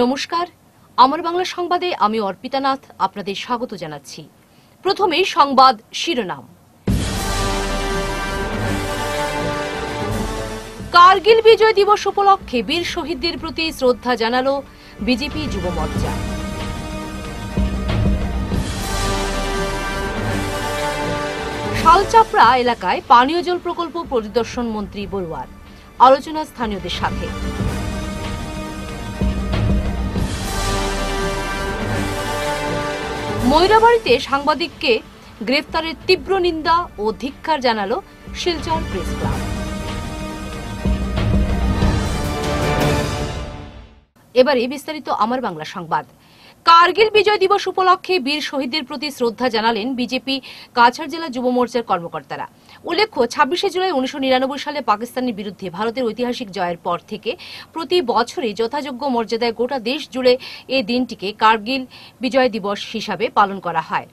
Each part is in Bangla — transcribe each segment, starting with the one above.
নমস্কার। আমার বাংলা সংবাদে আমি অর্পিতা নাথ আপনাদের স্বাগত জানাচ্ছি। প্রথমে সংবাদ শিরোনাম। কার্গিল বিজয় দিবস উপলক্ষে বীর শহীদদের প্রতি শ্রদ্ধা জানালো বিজেপি যুব মোর্চা। শালচাপড়া এলাকায় পানীয় জল প্রকল্প পরিদর্শন মন্ত্রী বড়ুয়ার। আলোচনা স্থানীয়দের সাথে। ময়ূরাবাড়িতে সাংবাদিককে গ্রেফতারের তীব্র নিন্দা ও ধিক্ষার জানালো শিলচর প্রেস ক্লাব। এবারে বিস্তারিত আমার বাংলা সংবাদ। কার্গিল বিজয় দিবস উপলক্ষে বীর শহীদদের প্রতি শ্রদ্ধা জানালেন বিজেপি কাছাড় জেলা যুব মোর্চার কর্মকর্তারা। উল্লেখ্য, ছাব্বিশে জুলাই উনিশশো নিরানব্বই সালে পাকিস্তানের বিরুদ্ধে ভারতের ঐতিহাসিক জয়ের পর থেকে প্রতি বছরই যথাযোগ্য মর্যাদায় গোটা দেশ জুড়ে এ দিনটিকে কার্গিল বিজয় দিবস হিসাবে পালন করা হয়।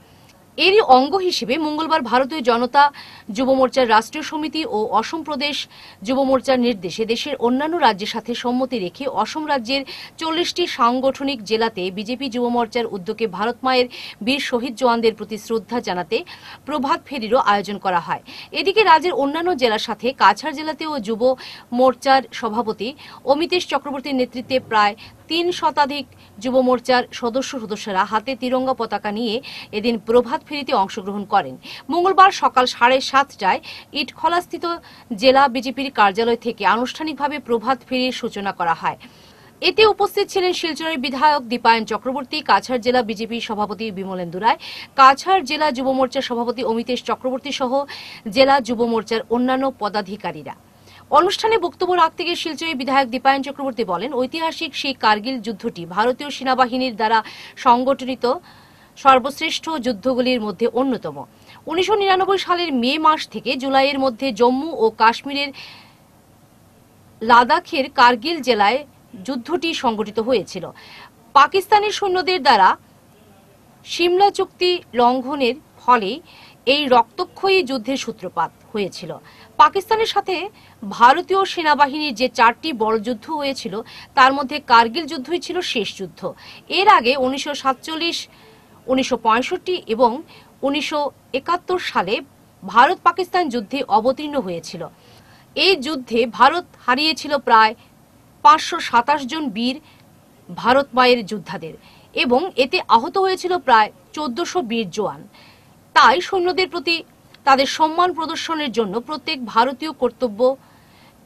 এরই অঙ্গ হিসেবে মঙ্গলবার ভারতীয় জনতা যুব মোর্চার রাষ্ট্রীয় সমিতি ও অসম প্রদেশ যুব মোর্চার নির্দেশে দেশের অন্যান্য রাজ্যের সাথে সম্মতি রেখে অসম রাজ্যের চল্লিশটি সাংগঠনিক জেলাতে বিজেপি যুব মোর্চার উদ্যোগে ভারত মায়ের বীর শহীদ জওয়ানদের প্রতি শ্রদ্ধা জানাতে প্রভাত ফেরিরও আয়োজন করা হয়। এদিকে রাজ্যের অন্যান্য জেলার সাথে কাছাড় জেলাতেও যুব মোর্চার সভাপতি অমিতেশ চক্রবর্তীর নেতৃত্বে প্রায় তিন শতাধিক যুব মোর্চার সদস্য সদস্যরা হাতে তিরঙ্গা পতাকা নিয়ে এদিন প্রভাত ফেরিতে অংশগ্রহণ করেন। মঙ্গলবার সকাল সাড়ে সাতটায় ইটখলাস্থিত জেলা বিজেপির কার্যালয় থেকে আনুষ্ঠানিকভাবে প্রভাত ফেরির সূচনা করা হয়। এতে উপস্থিত ছিলেন শিলচরের বিধায়ক দীপায়ন চক্রবর্তী, কাছাড় জেলা বিজেপি সভাপতি বিমলেন্দু রায়, কাছাড় জেলা যুব মোর্চার সভাপতি অমিতেশ চক্রবর্তী সহ জেলা যুব মোর্চার অন্যান্য পদাধিকারীরা। অনুষ্ঠানে বক্তব্য রাখতে গিয়ে শিলচরের বিধায়ক দীপায়ন চক্রবর্তী বলেন, ঐতিহাসিক সেই কার্গিল যুদ্ধটি ভারতীয় সেনাবাহিনীর দ্বারা সংগঠিত সর্বশ্রেষ্ঠ যুদ্ধগুলির মধ্যে অন্যতম। উনিশশো নিরানব্বই সালের মে মাস থেকে জুলাইয়ের মধ্যে জম্মু ও কাশ্মীরের লাদাখের কার্গিল জেলায় যুদ্ধটি সংগঠিত হয়েছিল। পাকিস্তানের সৈন্যদের দ্বারা সিমলা চুক্তি লঙ্ঘনের ফলে এই রক্তক্ষয়ী যুদ্ধের সূত্রপাত হয়েছিল। পাকিস্তানের সাথে ভারতীয় সেনাবাহিনীর যে চারটি বড় যুদ্ধ হয়েছিল, তার মধ্যে কার্গিল যুদ্ধই ছিল শেষ যুদ্ধ। এর আগে উনিশশো সাতচল্লিশ, উনিশশো এবং উনিশশো একাত্তর সালে ভারত পাকিস্তান যুদ্ধে অবতীর্ণ হয়েছিল। এই যুদ্ধে ভারত হারিয়েছিল প্রায় পাঁচশো সাতাশ জন বীর ভারত মায়ের যোদ্ধাদের এবং এতে আহত হয়েছিল প্রায় চোদ্দশো বীর জওয়ান। তাই সৈন্যদের প্রতি তাদের সম্মান প্রদর্শনের জন্য প্রত্যেক ভারতীয় কর্তব্য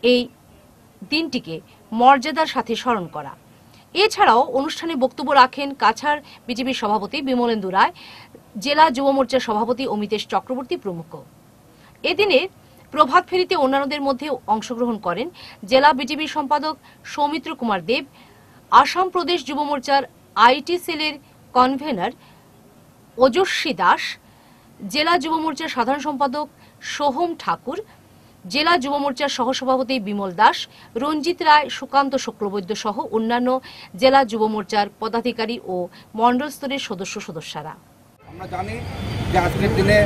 এই দিনটিকে মর্যাদার সাথে স্মরণ করা। এছাড়াও অনুষ্ঠানে বক্তব্য রাখেন কাছাড় বিজেপির সভাপতি বিমলেন্দু রায়, জেলা যুব মোর্চার সভাপতি অমিতেশ চক্রবর্তী প্রমুখ। এদিনে প্রভাত ফেরিতে অন্যান্যদের মধ্যে অংশগ্রহণ করেন জেলা বিজেপির সম্পাদক সৌমিত্র কুমার দেব, আসাম প্রদেশ যুব মোর্চার আইটি সেলের কনভেনার ওজস্বী দাস জেলা যুব মোর্চার সাধারণ সম্পাদক সোহম ঠাকুর, জেলা যুব মোর্চার সহসভাপতি বিমল দাস, রঞ্জিত রায়, সুকান্ত শুক্লবৈদ্য সহ অন্যান্য জেলা যুব মোর্চার পদাধিকারী ও মণ্ডল স্তরের সদস্য সদস্যরা। আমরা জানি যে আজকের দিনে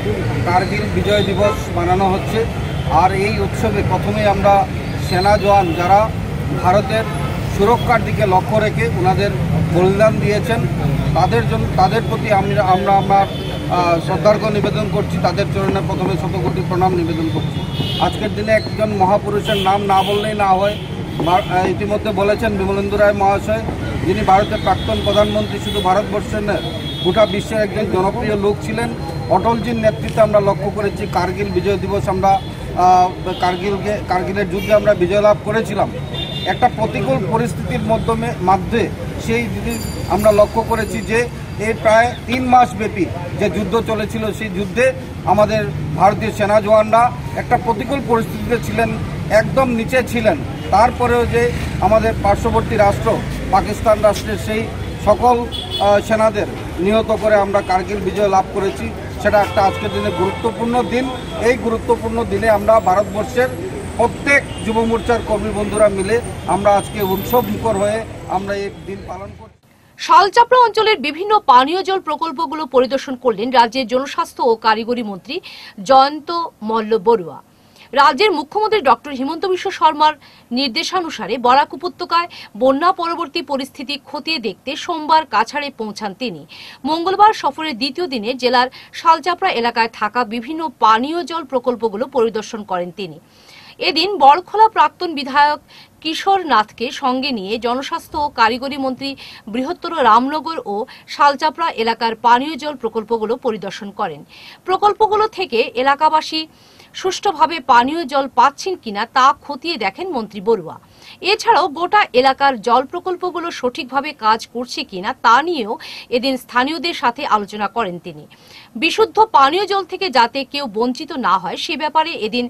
কার্গিল বিজয় দিবস মানানো হচ্ছে। আর এই উৎসবে প্রথমে আমরা সেনা জওয়ান যারা ভারতের সুরক্ষার দিকে লক্ষ্য রেখে ওনাদের বলিদান দিয়েছেন, তাদের জন্য তাদের প্রতি আমরা আমরা আমার শ্রদ্ধার্ঘ নিবেদন করছি, তাদের চরণে প্রথমে শতকোটি প্রণাম নিবেদন করছি। আজকের দিনে একজন মহাপুরুষের নাম না বললেই না হয়। ইতিমধ্যে বলেছেন বিমলেন্দু রায় মহাশয়, যিনি ভারতের প্রাক্তন প্রধানমন্ত্রী, শুধু ভারতবর্ষের গোটা বিশ্বের একজন জনপ্রিয় লোক ছিলেন। অটলজির নেতৃত্বে আমরা লক্ষ্য করেছি, কার্গিল বিজয় দিবস আমরা কার্গিলকে, কার্গিলের যুদ্ধে আমরা বিজয় লাভ করেছিলাম। একটা প্রতিকূল পরিস্থিতির মাধ্যমে মাধ্যমে সেই দিদি আমরা লক্ষ্য করেছি যে এই প্রায় তিন মাস ব্যাপী যে যুদ্ধ চলেছিল সেই যুদ্ধে আমাদের ভারতীয় সেনা জওয়ানরা একটা প্রতিকূল পরিস্থিতিতে ছিলেন, একদম নিচে ছিলেন। তারপরেও যে আমাদের পার্শ্ববর্তী রাষ্ট্র, পাকিস্তান রাষ্ট্রের সেই সকল সেনাদের নিহত করে আমরা কার্গিল বিজয় লাভ করেছি, সেটা একটা আজকের দিনে গুরুত্বপূর্ণ দিন। এই গুরুত্বপূর্ণ দিনে আমরা ভারতবর্ষের প্রত্যেক যুব মোর্চার কর্মী বন্ধুরা মিলে আমরা আজকে উৎসব মুখর হয়ে আমরা এই দিন পালন করছি। শালচাপড়া অঞ্চলের বিভিন্ন পানীয় জল প্রকল্পগুলো পরিদর্শন করলেন রাজ্যের জনস্বাস্থ্য ও কারিগরি মন্ত্রী জয়ন্ত মল্ল বড়ুয়া। রাজ্যের মুখ্যমন্ত্রী ডক্টর হিমন্ত বিশ্ব শর্মার নির্দেশানুসারে বরাক উপত্যকায় বন্যা পরবর্তী পরিস্থিতি খতিয়ে দেখতে সোমবার কাছাড়ে পৌঁছান তিনি। মঙ্গলবার সফরের দ্বিতীয় দিনে জেলার শালচাপড়া এলাকায় থাকা বিভিন্ন পানীয় জল প্রকল্পগুলো পরিদর্শন করেন তিনি। এদিন বড়খোলা প্রাক্তন বিধায়ক কিশোর নাথকে সঙ্গে নিয়ে জনস্বাস্থ্য ও কারিগরি মন্ত্রী বৃহত্তর রামনগর ও শালচাপড়া এলাকার পানীয় জল প্রকল্পগুলো পরিদর্শন করেন। প্রকল্পগুলো থেকে এলাকাবাসী সুষ্ঠুভাবে পানীয় জল পাচ্ছেন কিনা তা খতিয়ে দেখেন মন্ত্রী বড়ুয়া। এছাড়াও গোটা এলাকার জল প্রকল্পগুলো সঠিকভাবে কাজ করছে কিনা তা নিয়েও এদিন স্থানীয়দের সাথে আলোচনা করেন তিনি। বিশুদ্ধ পানীয় জল থেকে যাতে কেউ বঞ্চিত না হয় সে ব্যাপারে এদিন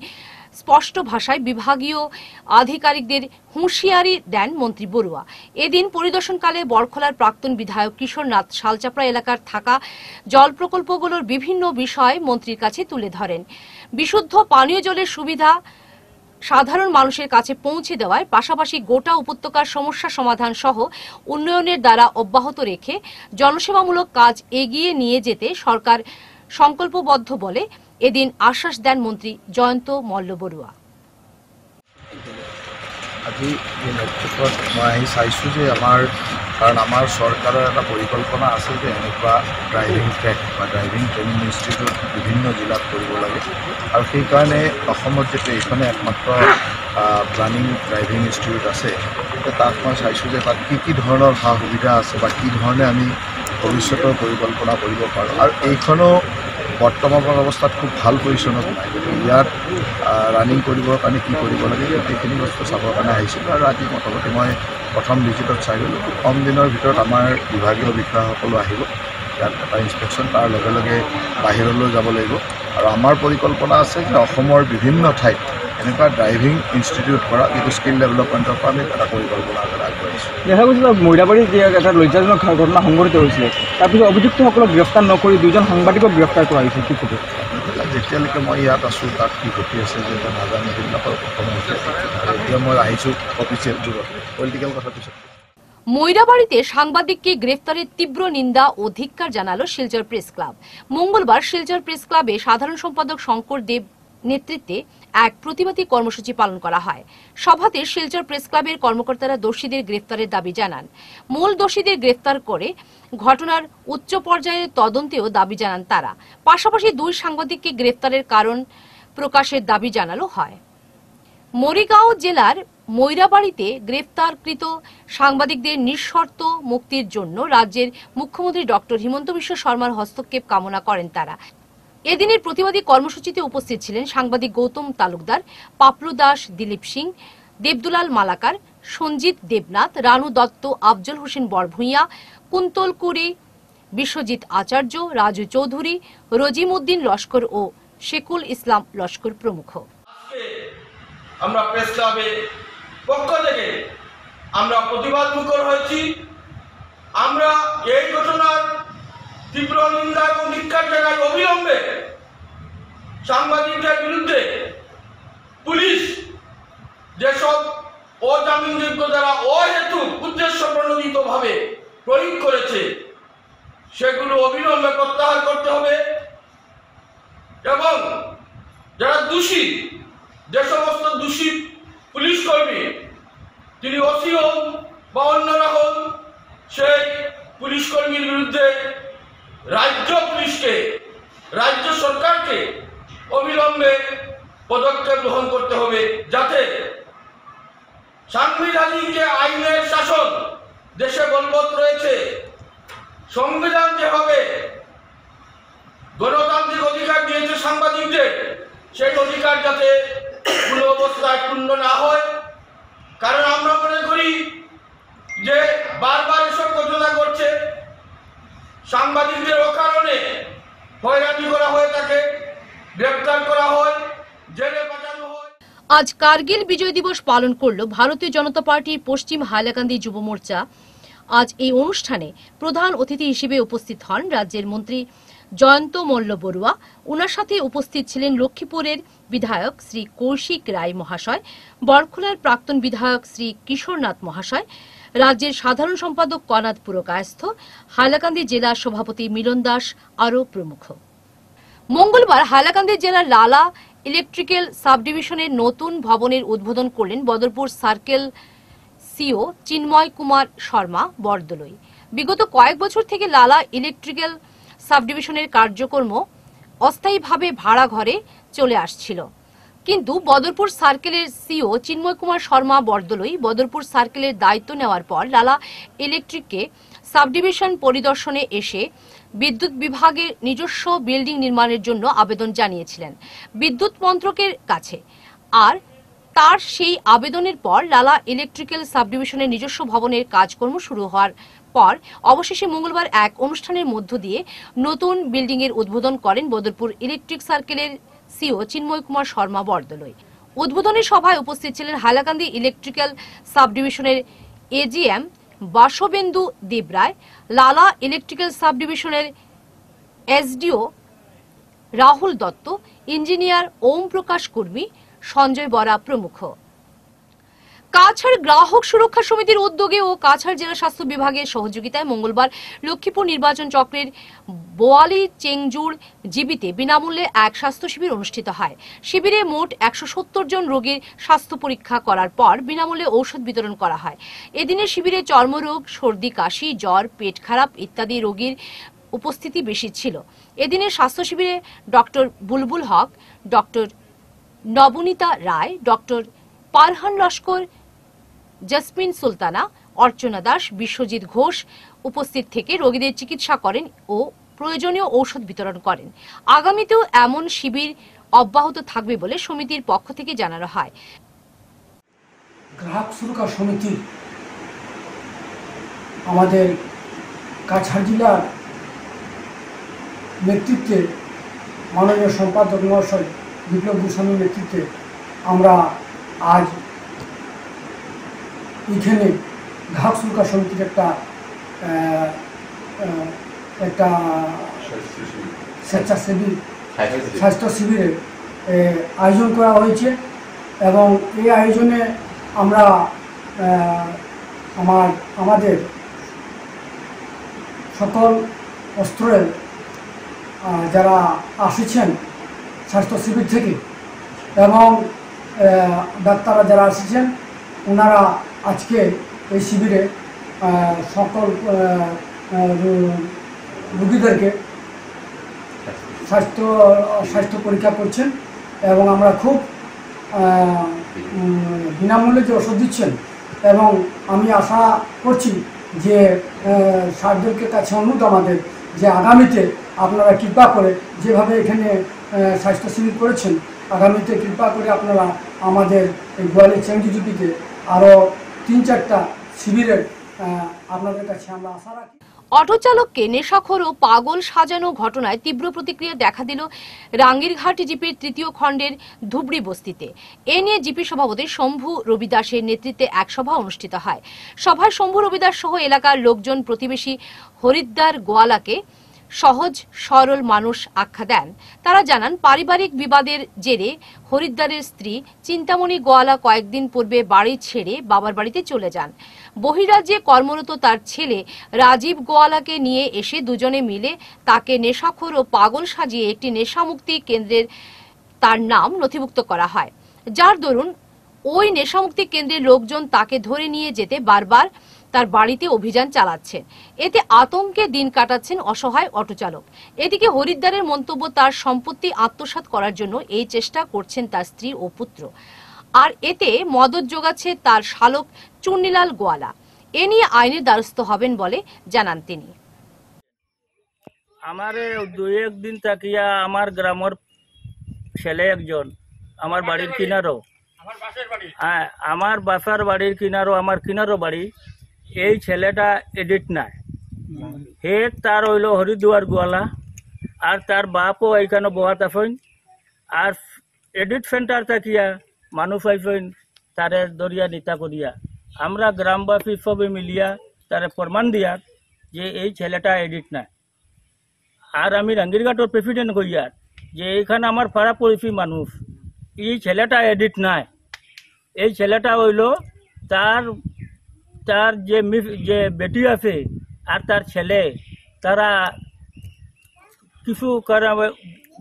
স্পষ্ট ভাষায় বিভাগীয় আধিকারিকদের হুঁশিয়ারি দেন মন্ত্রী বড়ুয়া। এদিন পরিদর্শনকালে বরখলার প্রাক্তন বিধায়ক কিশোরনাথ শালচাপড়া এলাকার থাকা জল প্রকল্পগুলোর বিভিন্ন বিষয় মন্ত্রীর কাছে তুলে ধরেন। বিশুদ্ধ পানীয় জলের সুবিধা সাধারণ মানুষের কাছে পৌঁছে দেওয়ার পাশাপাশি গোটা উপত্যকার সমস্যা সমাধান সহ উন্নয়নের দ্বারা অব্যাহত রেখে জনসেবামূলক কাজ এগিয়ে নিয়ে যেতে সরকার সংকল্পবদ্ধ বলে এদিন আশ্বাস দেন মন্ত্ৰী জয়ন্ত মল্ল বৰুৱা আজি এই ক্ষেত্ৰত মই আহি চাইছোঁ যে আমাৰ, কাৰণ আমাৰ চৰকাৰৰ এটা পৰিকল্পনা আছে যে এনেকুৱা ড্ৰাইভিং ট্ৰেক বা ড্ৰাইভিং ট্ৰেইনিং ইনষ্টিটিউট বিভিন্ন জিলাত কৰিব লাগে। আৰু সেইকাৰণে অসমত যিটো এইখনে একমাত্ৰ প্লানিং ড্ৰাইভিং ইনষ্টিটিউট আছে তাত মই চাইছোঁ যে তাত কি কি ধৰণৰ সা সুবিধা আছে বা কি ধৰণে আমি ভৱিষ্যতৰ পৰিকল্পনা কৰিব পাৰোঁ। আৰু এইখনো বৰ্তমানৰ অৱস্থাত খুব ভাল পজিশ্যনত ইয়াত ৰানিং কৰিবৰ কাৰণে কি কৰিব লাগে গোটেইখিনি বস্তু চাবৰ কাৰণে আহিছিলোঁ। আৰু আজি মোটামুটি মই প্ৰথম ভিজিটত চাই গ'লোঁ। কম দিনৰ ভিতৰত আমাৰ বিভাগীয় বিষয়াসকলো আহিব। ইয়াত এটা ইনস্পেকশ্যন তাৰ লগে লগে বাহিৰলৈ যাব লাগিব। আৰু আমাৰ পৰিকল্পনা আছে যে অসমৰ বিভিন্ন ঠাইত এনেকুৱা ড্ৰাইভিং ইনষ্টিটিউট কৰা যিটো স্কিল ডেভেলপমেণ্টৰ পৰা আমি এটা পৰিকল্পনা আগত আগবাঢ়িছোঁ দেখা গৈছিল মহিলাবাৰীত যি এটা লজ্জাজনক ঘটনা সংঘটিত হৈছিলে তাৰপিছত অভিযুক্তসকলক গ্ৰেপ্তাৰ নকৰি দুজন সাংবাদিকক গ্ৰেপ্তাৰ কৰা হৈছে কি ক'ব যেতিয়ালৈকে মই ইয়াত আছোঁ তাত কি ঘটি আছে যে মই নাজানো সেইবিলাকৰ প্ৰথম হৈছে আৰু এতিয়া মই আহিছোঁ অফিচিয়েল যুগত। পলিটিকেল কথা পিছত ময়রাবাড়িতে সাংবাদিককে গ্রেফতারের তীব্র নিন্দা ও ধিক্কার জানালো শিলচর প্রেস ক্লাব। মঙ্গলবার শিলচর প্রেস ক্লাবে সাধারণ সম্পাদক শঙ্কর দেব নেতৃত্বে এক প্রতিবাদী কর্মসূচি পালন করা হয়। সভাতে শিলচর প্রেস ক্লাবের কর্মকর্তারা দোষীদের গ্রেফতারের দাবি জানান। মূল দোষীদের গ্রেফতার করে ঘটনার উচ্চ পর্যায়ের তদন্তেও দাবি জানান তারা। পাশাপাশি দুই সাংবাদিককে গ্রেফতারের কারণ প্রকাশের দাবি জানানো হয়। মরিগাঁও জেলার ময়রাবাড়িতে গ্রেফতারকৃত সাংবাদিকদের নিঃশর্ত মুক্তির জন্য রাজ্যের মুখ্যমন্ত্রী ডক্টর হিমন্ত বিশ্ব শর্মার হস্তক্ষেপ কামনা করেন তারা। এদিনের প্রতিবাদী কর্মসূচিতে উপস্থিত ছিলেন সাংবাদিক গৌতম তালুকদার, পাপলু দাস, দিলীপ সিং, দেবদুলাল মালাকার, সঞ্জিত দেবনাথ, রানু দত্ত, আফজল হোসেন বরভূঁইয়া, কুন্তল কুরি, বিশ্বজিৎ আচার্য, রাজু চৌধুরী, রজিম উদ্দিন লস্কর ও শেকুল ইসলাম লস্কর প্রমুখ। আমরা প্রেস ক্লাবে পক্ষ থেকে আমরা প্রতিবাদ মুখর হয়েছি। আমরা এই ঘটনার তীব্র নিন্দা এবং ধিক্ষার জায়গায় অবিলম্বে সাংবাদিকদের বিরুদ্ধে পুলিশ যেসব অজামিনযোগ্য দ্বারা অহেতু উদ্দেশ্য প্রণোদিতভাবে প্রয়োগ করেছে, সেগুলো অবিলম্বে প্রত্যাহার করতে হবে এবং যারা দোষী, যে সমস্ত দোষী পুলিশ কর্মী, তিনি ওসি হন বা অন্যরা হন, সেই পুলিশ কর্মীর বিরুদ্ধে রাজ্য পুলিশকে, রাজ্য সরকারকে অবিলম্বে পদক্ষেপ গ্রহণ করতে হবে যাতে সাংবিধানিক যে আইনের শাসন দেশে বলবৎ রয়েছে, সংবিধান যেভাবে গণতান্ত্রিক অধিকার দিয়েছে সাংবাদিকদের, সেই অধিকার যাতে কোনো অবস্থায় ক্ষুণ্ণ না হয়। কারণ আমরা মনে করি যে বারবার এসব ঘটনা ঘটছে। সাংবাদিকদের অকারণে হয়রানি করা হয়ে থাকে, গ্রেপ্তার করা হয়, জেলে পাঠানো হয়। আজ কার্গিল বিজয় দিবস পালন করল ভারতীয় জনতা পার্টির পশ্চিম হাইলাকান্দি যুব মোর্চা। আজ এই অনুষ্ঠানে প্রধান অতিথি হিসেবে উপস্থিত হন রাজ্যের মন্ত্রী জয়ন্ত মল্ল বড়ুয়া। ওনার সাথে উপস্থিত ছিলেন লক্ষ্মীপুরের বিধায়ক শ্রী কৌশিক রায় মহাশয়, বরখোলার প্রাক্তন বিধায়ক শ্রী কিশোরনাথ মহাশয় রাজ্যের সাধারণ সম্পাদক কনাদ পুরকায়স্থ, হাইলাকান্দি জেলা সভাপতি মিলন দাস আরও প্রমুখ। মঙ্গলবার হাইলাকান্দি জেলার লালা ইলেকট্রিক্যাল সাবডিভিশনের নতুন ভবনের উদ্বোধন করলেন বদরপুর সার্কেল সিও চিন্ময় কুমার শর্মা বরদলই বিগত কয়েক বছর থেকে লালা ইলেকট্রিক্যাল সাবডিভিশনের কার্যক্রম অস্থায়ীভাবে ভাড়া ঘরে চলে আসছিল। কিন্তু বদরপুর সার্কেলের সিও চিন্ময় কুমার শর্মা বরদলই বদরপুর সার্কেলের দায়িত্ব নেওয়ার পর লালা ইলেকট্রিককে সাবডিভিশন পরিদর্শনে এসে বিদ্যুৎ বিভাগের নিজস্ব বিল্ডিং নির্মাণের জন্য আবেদন জানিয়েছিলেন। বিদ্যুৎ মন্ত্রকের কাছে। আর তার সেই আবেদনের পর লালা ইলেকট্রিক্যাল সাবডিভিশনের নিজস্ব ভবনের কাজকর্ম শুরু হওয়ার পর অবশেষে মঙ্গলবার এক অনুষ্ঠানের মধ্য দিয়ে নতুন বিল্ডিং এর উদ্বোধন করেন বদরপুর ইলেকট্রিক সার্কেলের সিও চিন্ময় কুমার শর্মা বরদলৈ। উদ্বোধনী সভায় উপস্থিত ছিলেন হাইলাকান্দি ইলেকট্রিক্যাল সাবডিভিশনের এজিএম বাসবেন্দু দেবরায়, লালা ইলেকট্রিক্যাল সাবডিভিশনের এসডিও রাহুল দত্ত, ইঞ্জিনিয়ার ওম প্রকাশ কর্মী, সঞ্জয় বরা প্রমুখ। কাছাড় গ্রাহক সুরক্ষা সমিতির উদ্যোগে ও কাছাড় জেলা স্বাস্থ্য বিভাগের সহযোগিতায় মঙ্গলবার লক্ষ্মীপুর নির্বাচন চক্রের বোয়ালি চেংজুর জীবিতে বিনামূল্যে এক স্বাস্থ্য শিবির অনুষ্ঠিত হয়। শিবিরে মোট একশো সত্তর জন রোগীর স্বাস্থ্য পরীক্ষা করার পর বিনামূল্যে ঔষধ বিতরণ করা হয়। এদিনে শিবিরে চর্মরোগ, সর্দি, কাশি, জ্বর, পেট খারাপ ইত্যাদি রোগীর উপস্থিতি বেশি ছিল। এদিনের স্বাস্থ্য শিবিরে doctor Bulbul Haque, doctor Nabanita Roy, doctor Parhan Laskar Jasmin Sultana, Archana Das, Biswajit Ghosh উপস্থিত থেকে রোগীদের চিকিৎসা করেন ও প্রয়োজনীয় ঔষধ বিতরণ করেন। আগামীতেও এমন শিবির অব্যাহত থাকবে বলে সমিতির পক্ষ থেকে জানানো হয়। গ্রাহক সুরক্ষা সমিতি আমাদের কাছাড় জেলার নেতৃত্বে মাননীয় সম্পাদক মহাশয় বিপ্লব গোস্বামীর নেতৃত্বে আমরা আজ এখানে গ্রাহক সুরক্ষা সমিতির একটা একটা স্বেচ্ছাসেবী স্বাস্থ্য শিবিরের আয়োজন করা হয়েছে এবং এই আয়োজনে আমরা আমার আমাদের সকল অস্ত্রের যারা আসেছেন স্বাস্থ্য শিবির থেকে এবং ডাক্তাররা যারা আসছেন ওনারা আজকে এই শিবিরে সকল রুগীদেরকে স্বাস্থ্য স্বাস্থ্য পরীক্ষা করছেন এবং আমরা খুব বিনামূল্যে যে ওষুধ দিচ্ছেন এবং আমি আশা করছি যে সারদেরকে কাছে অনুরোধ আমাদের যে আগামীতে আপনারা কৃপা করে যেভাবে এখানে স্বাস্থ্য শিবির করেছেন, আগামীতে কৃপা করে আপনারা আমাদের এই গোয়ালি চেঞ্জিজুপিতে আরও তিন চারটা শিবিরের আপনাদের কাছে আমরা আশা রাখি। অটো চালককে নেশাখোর ও পাগল সাজানো ঘটনায় তীব্র প্রতিক্রিয়া দেখা দিল রাঙ্গিরঘাট জিপির তৃতীয় খণ্ডের ধুবড়ি বস্তিতে। এ নিয়ে জিপি সভাপতি শম্ভু রবিদাসের নেতৃত্বে এক সভা অনুষ্ঠিত হয়। সভায় শম্ভু রবিদাস সহ এলাকার লোকজন প্রতিবেশী হরিদ্বার গোয়ালাকে সহজ, সরল মানুষ আখ্যা দেন। তারা জানান, পারিবারিক বিবাদের জেরে হরিদ্বারের স্ত্রী চিন্তামণি গোয়ালা কয়েকদিন পূর্বে বাড়ি ছেড়ে বাবার বাড়িতে চলে যান। বহিরাজ্যে কর্মরত তার ছেলে রাজীব গোয়ালাকে নিয়ে এসে দুজনে মিলে তাকে নেশাখোর ও পাগল সাজিয়ে একটি নেশামুক্তি কেন্দ্রের তার নাম নথিভুক্ত করা হয়। যার দরুন ওই নেশামুক্তি কেন্দ্রের লোকজন তাকে ধরে নিয়ে যেতে বারবার তার বাড়িতে অভিযান চালাচ্ছেন। এতে আতঙ্কে দিন কাটাচ্ছেন অসহায় অটোচালক এদিকে হরিদ্বারের মন্তব্য তার সম্পত্তি আত্মসাৎ করার জন্য এই চেষ্টা করছেন তার স্ত্রী ও পুত্র। আর এতে মদত যোগাচ্ছে তার শালক চুন্নিলাল গোয়ালা। এ নিয়ে আইনের দ্বারস্থ হবেন বলে জানান তিনি। আমারে দুই একদিন তাকিয়া আমার গ্রামের ছেলে একজন আমার বাড়ির কিনারও। হ্যাঁ আমার বাসার বাড়ির কিনারও আমার কিনারও বাড়ি। এই ছেলেটা এডিট নাই। হে তার হইল হরিদুয়ার গোয়ালা, আর তার বাপও এইখানে বহাত আছেন আর এডিট সেন্টার থাকিয়া মানুষ আইসেন তারে দরিয়া নিতা করিয়া। আমরা গ্রামবাসী সবে মিলিয়া তারে প্রমাণ দিয়া যে এই ছেলেটা এডিট নাই। আর আমি রাঙ্গিরঘাটর প্রেসিডেন্ট কইয়ার যে এইখানে আমার পাড়া পড়েছি মানুষ, এই ছেলেটা এডিট নাই। এই ছেলেটা হইল তার তার যে যে বেটি আছে আর তার ছেলে, তারা কিছু কারণে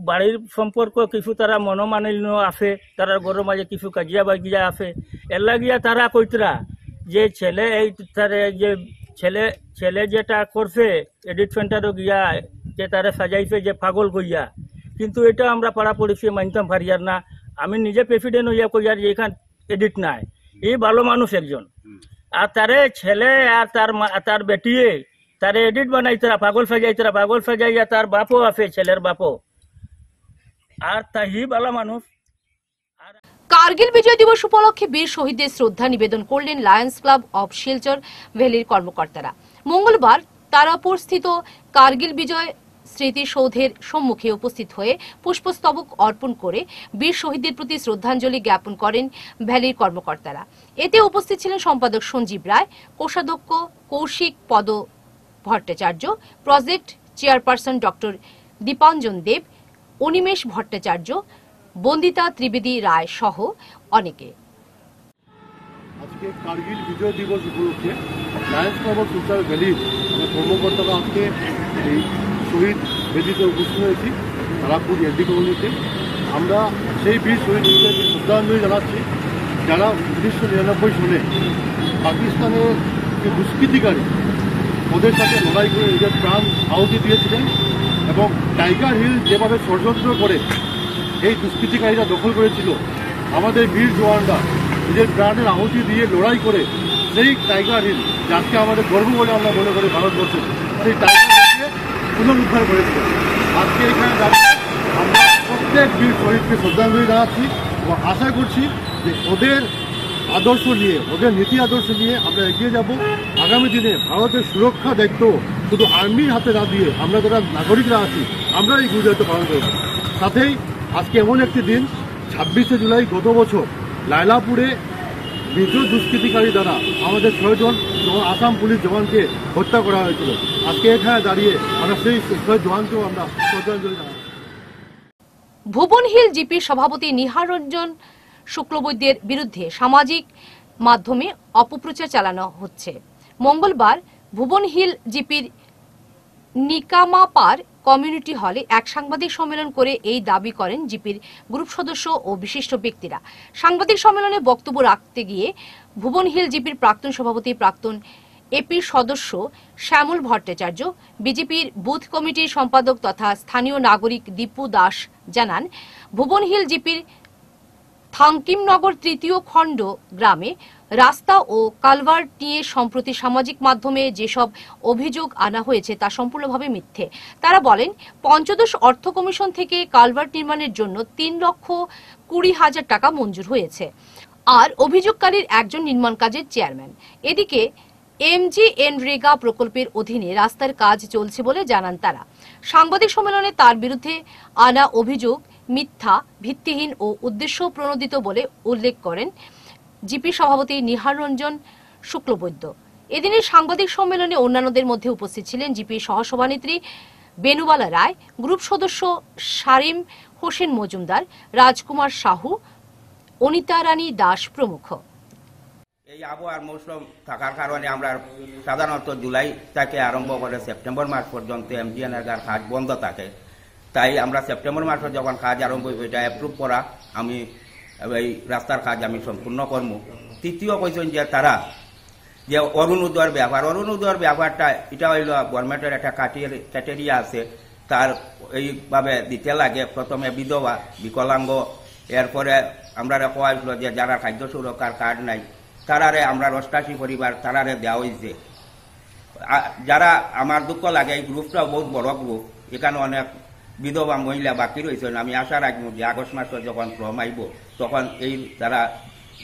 বাড়ির সম্পর্ক কিছু তারা মনোমালিন্য আছে, তারা গরুর মাঝে কিছু কাজিয়া বাজিয়া আছে। এর লাগিয়া তারা কইতরা যে ছেলে এই তারে যে ছেলে ছেলে যেটা করছে, এডিট সেন্টারও গিয়া যে তারা সাজাইছে যে পাগল কইয়া। কিন্তু এটা আমরা পাড়া পড়েছি মানতাম পারিয়ার না। আমি নিজে প্রেসিডেন্ট হইয়া কইয়ার যে এখান এডিট নাই। এই ভালো মানুষ একজন। আর তারে ছেলে আর তার তার বেটিয়ে, তারে এডিট বানাইতরা পাগল সাজাইতরা পাগল সাজাইয়া তার বাপও আছে, ছেলের বাপও। আর তাহি বালা মানুষ। কার্গিল বিজয় দিবস উপলক্ষে বীর শহীদদের শ্রদ্ধা নিবেদন করলেন লায়ন্স ক্লাব অব শিলচর ভ্যালির কর্মকর্তারা। মঙ্গলবার তারাপুর স্থিত কার্গিল বিজয় স্মৃতিসৌধের সম্মুখে উপস্থিত হয়ে পুষ্পস্তবক অর্পণ করে বীর শহীদদের প্রতি শ্রদ্ধাঞ্জলি জ্ঞাপন করেন ভ্যালির কর্মকর্তারা। এতে উপস্থিত ছিলেন সম্পাদক সঞ্জীব রায়, কোষাধ্যক্ষ Kaushik Pada Bhattacharya, project chairperson doctor Dipanjan Deb, Animesh Bhattacharya, Bandita Trivedi Roy সহ অনেকে। আজকে কার্গিল বিজয় দিবস উপলক্ষে লায়ন্স ক্লাব অফ ভ্যালির আমরা কর্মকর্তারা আজকে এই শহীদ উপস্থিত হয়েছি, তারাপুর এলডি কলোনিতে আমরা সেই বীর শহীদদের শ্রদ্ধাঞ্জলি জানাচ্ছি। যারা উনিশশো নিরানব্বই সালে পাকিস্তানের যে দুষ্কৃতিকারী, ওদের সাথে লড়াই করে নিজের প্রাণ আহুতি দিয়েছিলেন এবং টাইগার হিল যেভাবে ষড়যন্ত্র করে এই দুষ্কৃতিকারীরা দখল করেছিল, আমাদের বীর জওয়ানরা নিজের প্রাণের আহুতি দিয়ে লড়াই করে সেই টাইগার হিল, যাকে আমাদের গর্ব বলে আমরা মনে করি ভারতবর্ষে সেই টাইগার হিলকে পুনরুদ্ধার করেছিল। আজকে এখানে দাঁড়িয়ে আমরা প্রত্যেক বীর শহীদকে শ্রদ্ধাঞ্জলি জানাচ্ছি এবং আশা করছি যে ওদের আদর্শ নিয়ে, ওদের নীতি আদর্শ নিয়ে আমরা এগিয়ে যাব। আগামী দিনে ভারতের সুরক্ষা দায়িত্ব শুধু আর্মির হাতে না দিয়ে আমরা যারা নাগরিকরা আছি আমরা এই গুরুদায়িত্ব পালন করব। সাথেই আজকে এমন একটি দিন, ছাব্বিশে জুলাই গত বছর লায়লাপুরে বিদ্রোহ দুষ্কৃতিকারী দ্বারা আমাদের ছয়জন আসাম পুলিশ জওয়ানকে হত্যা করা হয়েছিল। আজকে এখানে দাঁড়িয়ে আমরা সেই ছয় জওয়ানকেও আমরা শ্রদ্ধাঞ্জলি জানাচ্ছি। ভুবন হিল জিপির সভাপতি নিহার রঞ্জন শুক্লবৈদ্যের বিরুদ্ধে সামাজিক মাধ্যমে অপপ্রচার চালানো হচ্ছে। মঙ্গলবার ভুবন হিল জিপির নিকামাপার কমিউনিটি হলে এক সাংবাদিক সম্মেলন করে এই দাবি করেন জিপির গ্রুপ সদস্য ও বিশিষ্ট ব্যক্তিরা। সাংবাদিক সম্মেলনে বক্তব্য রাখতে গিয়ে ভুবন হিল জিপির প্রাক্তন সভাপতি, প্রাক্তন এপির সদস্য শ্যামল ভট্টাচার্য, বিজেপির বুথ কমিটির সম্পাদক তথা স্থানীয় নাগরিক দীপু দাস জানান, ভুবন হিল জিপির থাঙ্কিমনগর তৃতীয় খণ্ড গ্রামে রাস্তা ও কালভার্ট নিয়ে সম্প্রতি সামাজিক মাধ্যমে যেসব অভিযোগ আনা হয়েছে তা সম্পূর্ণভাবে মিথ্যে। তারা বলেন, পঞ্চদশ অর্থ কমিশন থেকে কালভার্ট নির্মাণের জন্য তিন লক্ষ কুড়ি হাজার টাকা মঞ্জুর হয়েছে। আর অভিযোগকারীর একজন নির্মাণ কাজের চেয়ারম্যান। এদিকে এমজি এনরেগা প্রকল্পের অধীনে রাস্তার কাজ চলছে বলে জানান তারা। সাংবাদিক সম্মেলনে তার বিরুদ্ধে আনা অভিযোগ মিথ্যা, ভিত্তিহীন ও উদ্দেশ্য প্রণোদিত বলে উল্লেখ করেন জিপি সভাপতি নিহার রঞ্জন শুক্লবৈদ্য। এদিনের সাংবাদিক সম্মেলনে অন্যান্যদের মধ্যে উপস্থিত ছিলেন জিপি সহসভানেত্রী বেনুবালা রায়, গ্রুপ সদস্য সারিম হোসেন মজুমদার, রাজকুমার সাহু, অনিতা রানী দাস প্রমুখ। এই আবহাওয়ার মৌসুম থাকার কারণে আমরা সাধারণত জুলাই থেকে আরম্ভ করে সেপ্টেম্বর মাস পর্যন্ত এমজিএনআর কাজ বন্ধ থাকে। তাই আমরা সেপ্টেম্বর মাসে যখন কাজ আরম্ভ হইব, এটা অ্যাপ্রুভ করা, আমি এই রাস্তার কাজ আমি সম্পূর্ণ করব। তৃতীয় কৈছেন যে তারা, যে অরুণোদয়ের ব্যাপার অরুণোদয়ের ব্যবহারটা, এটা হইল গভর্নমেন্টের একটা ক্যাটেরিয়া আছে। তার এইভাবে দিতে লাগে। প্রথমে বিধবা, বিকলাঙ্গ, এরপরে আমরা কোয়া হয়েছিল যে যারা খাদ্য সুরক্ষার কার্ড নাই, তারারে আমরা অষ্টাশি পরিবার তারারে দেওয়া হয়েছে যারা, আমার দুঃখ লাগে, এই গ্রুপটাও বহুত বড় গ্রুপ এখানে অনেক বিধবা মহিলা বাকি রয়েছেন, আমি আশা রাখব যে আগস্ট মাসে যখন ক্রম আইব, তখন এই যারা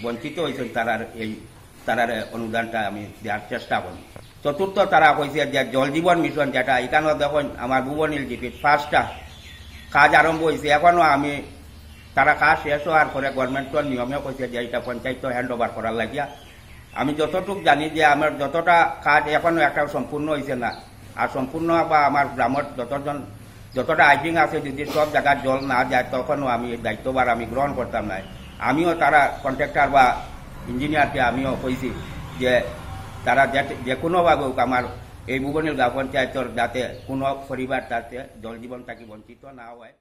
বঞ্চিত হয়েছেন, তারার এই, তারার অনুদানটা আমি দেওয়ার চেষ্টা করি চতুর্থ তারা কইছে যে জল জীবন মিশন যেটা এখানেও দেখুন আমার ভুবনীল জিপির ফার্স্টটা কাজ আরম্ভ হয়েছে। এখনও আমি, তারা কাজ শেষ হওয়ার পরে গভর্নমেন্টের নিয়মে কইছে যে এটা পঞ্চায়েত হ্যান্ড ওভার করার লাগিয়া। আমি যতটুক জানি যে আমার যতটা কাজ এখনও একটা সম্পূর্ণ হয়েছে না, আর সম্পূর্ণ বা আমার গ্রামের যতজন যতটা আইপিং আছে যদি সব জায়গার জল না যায়, তখনও আমি দায়িত্ববার আমি গ্রহণ করতাম না। আমিও তারা কন্ট্রাক্টর বা ইঞ্জিনিয়ারকে আমিও কইছি যে, তারা যে কোনোভাবে হোক আমার এই ভুবনীল গাঁও পঞ্চায়েতর যাতে কোনো পরিবার তাতে জল জীবন থাকি বঞ্চিত না হয়।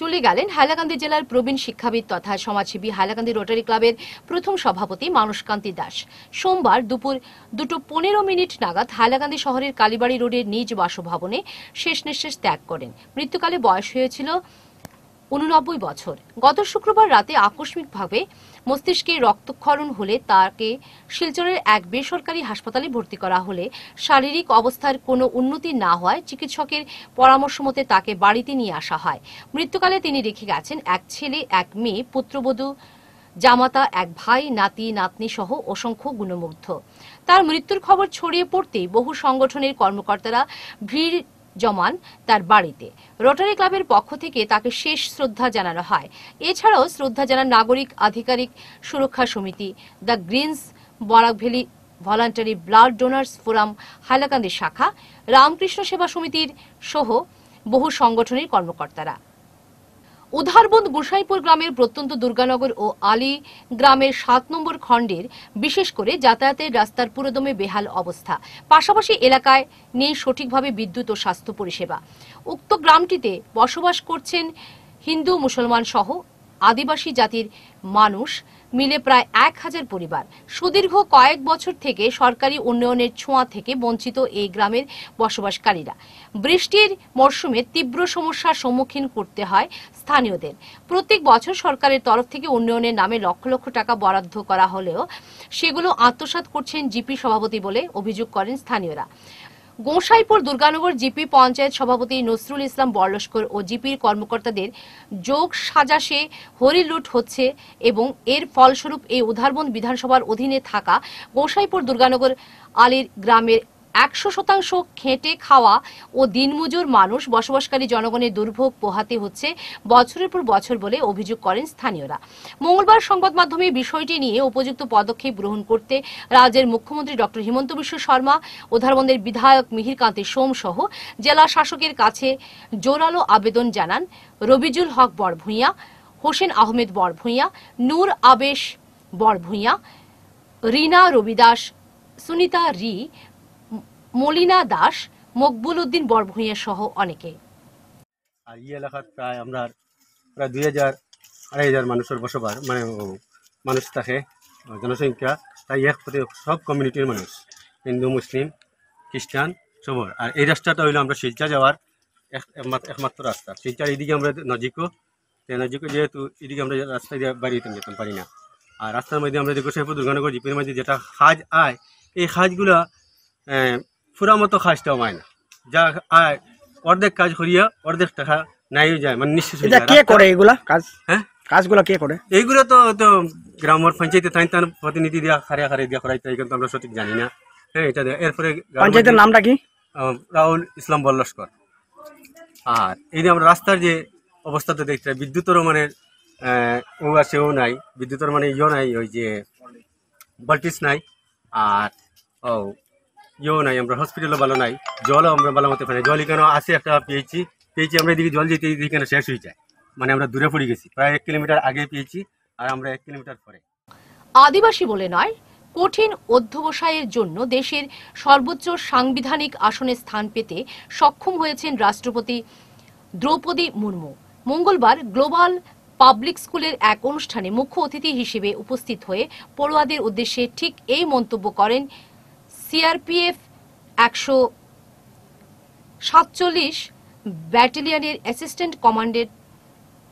চলে গেলেন হাইলাকান্দি জেলার প্রবীণ শিক্ষাবিদ তথা সমাজসেবী হাইলাকান্দি রোটারি ক্লাবের প্রথম সভাপতি মানসকান্তি দাস। সোমবার দুপুর দুটো পনেরো মিনিট নাগাদ হাইলাকান্দি শহরের কালীবাড়ি রোডের নিজ বাসভবনে শেষ নিঃশ্বাস ত্যাগ করেন। মৃত্যুকালে বয়স হয়েছিল উননব্বই বছর। গত শুক্রবার রাতে আকস্মিকভাবে মস্তিষ্কে রক্তক্ষরণ হলে তাকে শিলচরের এক বেসরকারি হাসপাতালে ভর্তি করা হলে শারীরিক অবস্থার কোনো উন্নতি না হওয়ায় চিকিৎসকের পরামর্শ মতে তাকে বাড়িতে নিয়ে আসা হয়। মৃত্যুকালে তিনি রেখে গেছেন এক ছেলে, এক মেয়ে, পুত্রবধূ, জামাতা, এক ভাই, নাতি, নাতনি সহ অসংখ্য গুণমুগ্ধ। তার মৃত্যুর খবর ছড়িয়ে পড়তেই বহু সংগঠনের কর্মকর্তারা ভিড় জমান তার বাড়িতে। রোটারি ক্লাবের পক্ষ থেকে তাকে শেষ শ্রদ্ধা জানানো হয়। এছাড়াও শ্রদ্ধা জানান নাগরিক আধিকারিক সুরক্ষা সমিতি, the Greens Barak valley voluntary blood donors forum, Hailakandi শাখা, রামকৃষ্ণ সেবা সমিতির সহ বহু সংগঠনের কর্মকর্তারা। উধারবন্দ গোসাইপুর গ্রামের প্রত্যন্ত দুর্গানগর ও আলী গ্রামের সাত নম্বর খণ্ডের, বিশেষ করে যাতায়াতের রাস্তার পুরোদমে বেহাল অবস্থা। পাশাপাশি এলাকায় নেই সঠিকভাবে বিদ্যুৎ ও স্বাস্থ্য পরিষেবা। উক্ত গ্রামটিতে বসবাস করছেন হিন্দু মুসলমান সহ আদিবাসী জাতির মানুষ। মিলে প্রায় এক হাজার পরিবার। সুদীর্ঘ কয়েক বছর থেকে সরকারি উন্নয়নের ছোঁয়া থেকে বঞ্চিত এই গ্রামের বসবাসকারীরা। বৃষ্টির মরশুমে তীব্র সমস্যার সম্মুখীন করতে হয় স্থানীয়দের। প্রত্যেক বছর সরকারের তরফ থেকে উন্নয়নের নামে লক্ষ লক্ষ টাকা বরাদ্দ করা হলেও সেগুলো আত্মসাৎ করছেন জিপি সভাপতি বলে অভিযোগ করেন স্থানীয়রা। গোসাইপুর দুর্গানগর জিপি পঞ্চায়েত সভাপতি নসরুল ইসলাম বরলস্কর ও জিপির কর্মকর্তাদের যোগ সাজাশে হরিলুট হচ্ছে এবং এর ফলস্বরূপ এই উধারবন্দ বিধানসভার অধীনে থাকা গোসাইপুর দুর্গানগর আলীর গ্রামের একশো শতাংশ খেটে খাওয়া ও দিনমজুর মানুষ বসবাসকারী জনগণের দুর্ভোগ পোহাতে হচ্ছে বছরের পর বছর বলে অভিযোগ করেন স্থানীয়রা। মঙ্গলবার সংবাদ মাধ্যমে বিষয়টি নিয়ে উপযুক্ত পদক্ষেপ গ্রহণ করতে রাজ্যের মুখ্যমন্ত্রী ডক্টর হিমন্ত বিশ্ব শর্মা ও উধারবন্দের বিধায়ক মিহিরকান্তি সোম সহ জেলা শাসকের কাছে জোরালো আবেদন জানান রবিজুল হক বরভূঁইয়া, হোসেন আহমেদ বরভূঁইয়া, নূর আবেশ বরভূঁইয়া, রিনা রবিদাস, সুনিতা রি মলিনা দাস, মকবুল উদ্দিন বরভূঁইয়া সহ অনেকে। আর এই এলাকাত প্রায় আমরা, প্রায় দুই হাজার, আড়াই হাজার মানুষের বসবাস মানে মানুষ থাকে জনসংখ্যা, তাই এক প্রতি সব কমিউনিটির মানুষ, হিন্দু, মুসলিম, খ্রিস্টান, সবর। আর এই রাস্তাটা হইল আমরা শিলচা যাওয়ার এক- একমাত্র রাস্তা। শিলচার এইদিকে আমরা নজিকও তো নজিকও যেহেতু এদিকে আমরা রাস্তা দিয়ে বাড়ি যেতে যেতে পারি না। আর রাস্তার মধ্যে আমরা যে গোসাইপুর, দুর্গানগর, জিপের মধ্যে যেটা খাজ আয়, এই খাজগুলা ফুরা মতো খাজটাও পায় না যা আয় অর্ধেক কাজ করিয়া অর্ধেক টাকা নাইও যায় মানে নিঃশেষ হয়ে এটা কে করে এগুলা? কাজ হ্যাঁ? কাজগুলা কে করে? এইগুলো তো তো গ্রামের পঞ্চায়েতে তাই তার প্রতিনিধি দিয়া খারিয়া খারিয়া দিয়া করাইতে হয়, কিন্তু আমরা সঠিক জানি না। হ্যাঁ এটা এরপরে পঞ্চায়েতের নামটা কি? রাহুল ইসলাম বল্লস্কর আর এই যে আমরা রাস্তার যে অবস্থাটা দেখতে পাই, বিদ্যুতেরও মানে ও আছে ও নাই। বিদ্যুতের মানে ইয়ে নাই ওই যে ভোল্টেজ নাই। আর ও ইয়েও নাই, আমরা হসপিটালও ভালো নাই, জলও আমরা ভালো মতো পাই। জল এখানে আছে একটা পেয়েছি পেয়েছি আমরা এদিকে জল যেতে এখানে শেষ হয়ে যায়। মানে আমরা দূরে পড়ে গেছি, প্রায় এক কিলোমিটার আগে পেয়েছি, আর আমরা এক কিলোমিটার পরে। আদিবাসী বলে নয়, কঠিন অধ্যবসায়ের জন্য দেশের সর্বোচ্চ সাংবিধানিক আসনে স্থান পেতে সক্ষম হয়েছেন রাষ্ট্রপতি দ্রৌপদী মুর্মু। মঙ্গলবার গ্লোবাল পাবলিক স্কুলের এক অনুষ্ঠানে মুখ্য অতিথি হিসেবে উপস্থিত হয়ে পড়ুয়াদের উদ্দেশ্যে ঠিক এই মন্তব্য করেন সিআরপিএফ একশো সাতচল্লিশ ব্যাটালিয়নের অ্যাসিস্ট্যান্ট কমান্ডেন্ট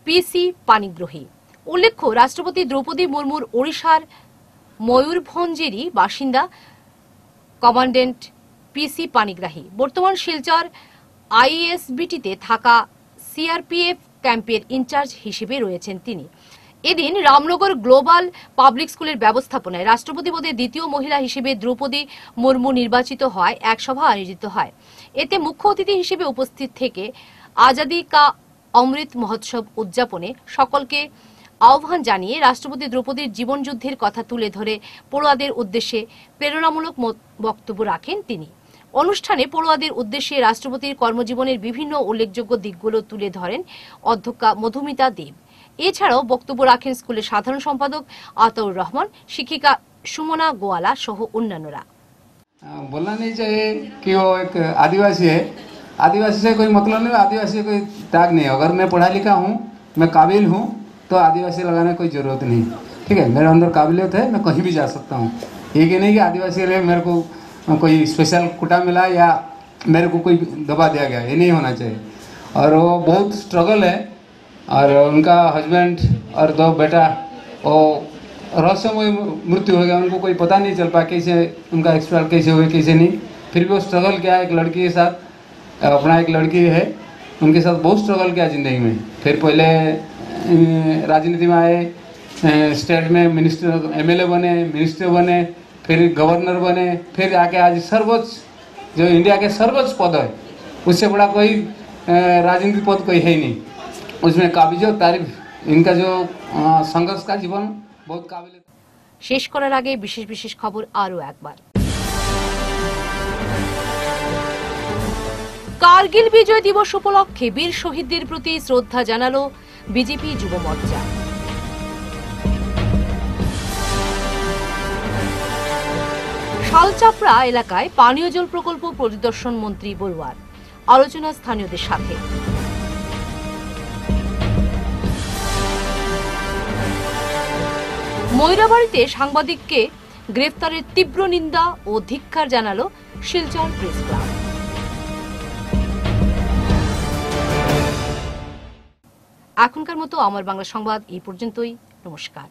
পিসি পানিগ্রহী। উল্লেখ্য, রাষ্ট্রপতি দ্রৌপদী মুর্মুর ওড়িশার ময়ূরভঞ্জেরই বাসিন্দা কমান্ডেন্ট পিসি পানিগ্রাহী। বর্তমান শিলচর আইএসবিটিতে থাকা সিআরপিএফ ক্যাম্পের ইনচার্জ হিসেবে রয়েছেন তিনি। এদিন রামনগর গ্লোবাল পাবলিক স্কুলের ব্যবস্থাপনায় রাষ্ট্রপতি পদে দ্বিতীয় মহিলা হিসেবে দ্রৌপদী মুর্মু নির্বাচিত হয়, এক সভা আয়োজিত হয়। এতে মুখ্য অতিথি হিসেবে উপস্থিত থেকে আজাদি কা অমৃত মহোৎসব উদযাপনে সকলকে আহ্বান জানিয়ে রাষ্ট্রপতি দ্রৌপদীর জীবনযুদ্ধের কথা তুলে ধরে পড়ুয়াদের উদ্দেশ্যে প্রেরণামূলক বক্তব্য রাখেন তিনি। অনুষ্ঠানে পড়ুয়াদের উদ্দেশ্যে রাষ্ট্রপতির কর্মজীবনের বিভিন্ন উল্লেখযোগ্য দিকগুলো তুলে ধরেন অধ্যক্ষা মধুমিতা দেব। এছাড়াও বক্তব্য রাখেন স্কুলের সাধারণ সম্পাদক আতাউর রহমান শিক্ষিকা সুমনা গোয়ালা সহ অন্যান্যরা बोलना नहीं चाहिए कि वो एक आदिवासी है आदिवासी से कोई मतलब नहीं आदिवासी से कोई टैग नहीं है अगर मैं पढ़ा लिखा हूँ मैं काबिल हूँ तो आदिवासी लगाने की कोई ज़रूरत नहीं ठीक है मेरे अंदर काबिलियत है मैं कहीं भी जा सकता हूँ ये कि नहीं कि आदिवासी के लिए मेरे को कोई स्पेशल कोटा मिला या मेरे को कोई दबा दिया गया ये नहीं होना चाहिए और वो बहुत स्ट्रगल है और उनका हस्बैंड और दो बेटा वो रहस्यमय मृत्यु हो गया उनको कोई पता नहीं चल पाया कैसे उनका एक्सपायर कैसे हुए कैसे नहीं। फिर भी वो स्ट्रगल किया एक लड़की के साथ अपना एक लड़की है उनके साथ बहुत स्ट्रगल किया ज़िंदगी में। फिर पहले राजनीति में आए स्टेट में मिनिस्टर एमएलए बने मिनिस्टर बने फिर गवर्नर बने फिर आके आज सर्वोच्च जो इंडिया के सर्वोच्च पद है उससे बड़ा कोई अ, राजनीतिक पद कोई है ही नहीं। उसमें काबिज तारीफ इनका जो अ, संघर्ष का जीवन बहुत काबिल শেষ করার আগে বিশেষ বিশেষ খবর আরও একবার কার্গিল বিজয় দিবস উপলক্ষে বীর শহীদদের প্রতি শ্রদ্ধা জানালো বিজেপি যুব মোর্চা শালচাপড়া এলাকায় পানীয় জল প্রকল্প পরিদর্শন মন্ত্রী বড়ুয়ার আলোচনা স্থানীয়দের সাথে ময়রাবাড়িতে সাংবাদিককে গ্রেফতারের তীব্র নিন্দা ও ধিক্ষার জানালো শিলচর প্রেস ক্লাব। এখনকার মতো আমার বাংলা সংবাদ এই পর্যন্তই। নমস্কার।